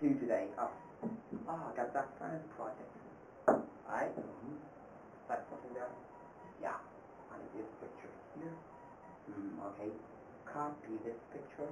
two today. Oh, oh, got that kind of project. Alright, That's something there. Yeah, I need this picture here. Hmm, okay. Copy this picture.